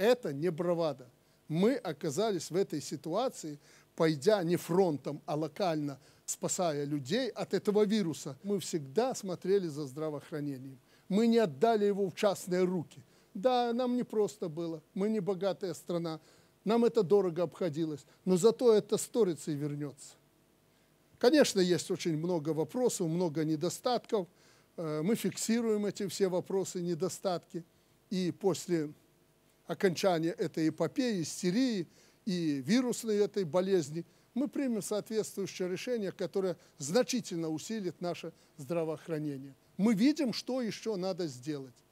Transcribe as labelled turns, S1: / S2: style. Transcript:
S1: Это не бравада. Мы оказались в этой ситуации, пойдя не фронтом, а локально, спасая людей от этого вируса. Мы всегда смотрели за здравоохранением. Мы не отдали его в частные руки. Да, нам не просто было. Мы не богатая страна. Нам это дорого обходилось. Но зато это сторится и вернется. Конечно, есть очень много вопросов, много недостатков. Э, мы фиксируем эти все вопросы, недостатки. И после окончания этой эпопеи, истерии и вирусной этой болезни, мы примем соответствующее решение, которое значительно усилит наше здравоохранение. Мы видим, что еще надо сделать.